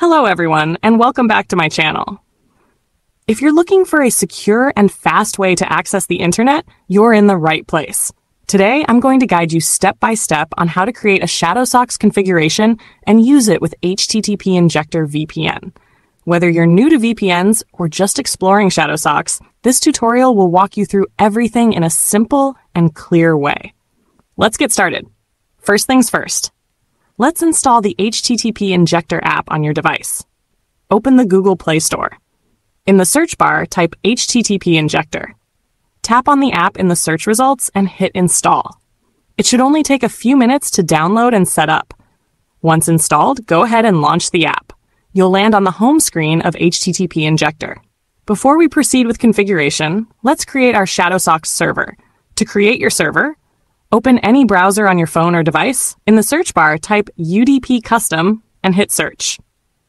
Hello everyone, and welcome back to my channel. If you're looking for a secure and fast way to access the internet, you're in the right place. Today, I'm going to guide you step by step on how to create a Shadowsocks configuration and use it with HTTP Injector VPN. Whether you're new to VPNs or just exploring Shadowsocks, this tutorial will walk you through everything in a simple and clear way. Let's get started. First things first. Let's install the HTTP Injector app on your device. Open the Google Play Store. In the search bar, type HTTP Injector. Tap on the app in the search results and hit Install. It should only take a few minutes to download and set up. Once installed, go ahead and launch the app. You'll land on the home screen of HTTP Injector. Before we proceed with configuration, let's create our Shadowsocks server. To create your server, Open any browser on your phone or device. In the search bar, type UDP Custom and hit search.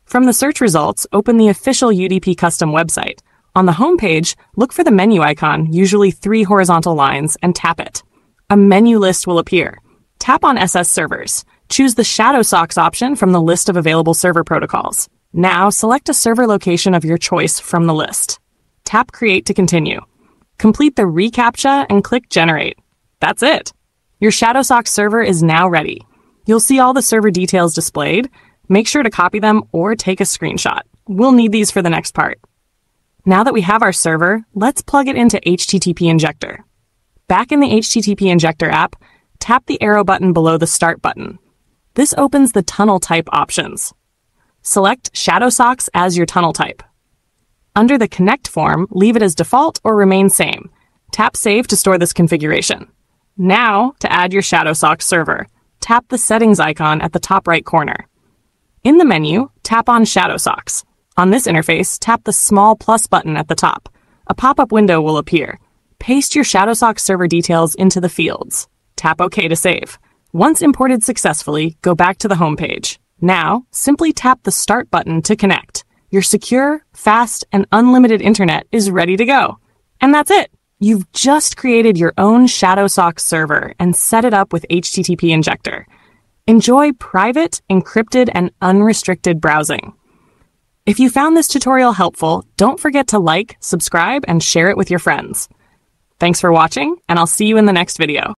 From the search results, open the official UDP Custom website. On the home page, look for the menu icon, usually three horizontal lines, and tap it. A menu list will appear. Tap on SS Servers. Choose the Shadowsocks option from the list of available server protocols. Now, select a server location of your choice from the list. Tap Create to continue. Complete the reCAPTCHA and click Generate. That's it. Your Shadowsocks server is now ready. You'll see all the server details displayed. Make sure to copy them or take a screenshot. We'll need these for the next part. Now that we have our server, let's plug it into HTTP Injector. Back in the HTTP Injector app, tap the arrow button below the Start button. This opens the tunnel type options. Select Shadowsocks as your tunnel type. Under the Connect form, leave it as default or remain same. Tap Save to store this configuration. Now, to add your Shadowsocks server, tap the settings icon at the top right corner. In the menu, tap on Shadowsocks. On this interface, tap the small plus button at the top. A pop-up window will appear. Paste your Shadowsocks server details into the fields. Tap OK to save. Once imported successfully, go back to the home page. Now, simply tap the Start button to connect. Your secure, fast, and unlimited internet is ready to go. And that's it! You've just created your own Shadowsocks server and set it up with HTTP Injector. Enjoy private, encrypted, and unrestricted browsing. If you found this tutorial helpful, don't forget to like, subscribe, and share it with your friends. Thanks for watching, and I'll see you in the next video.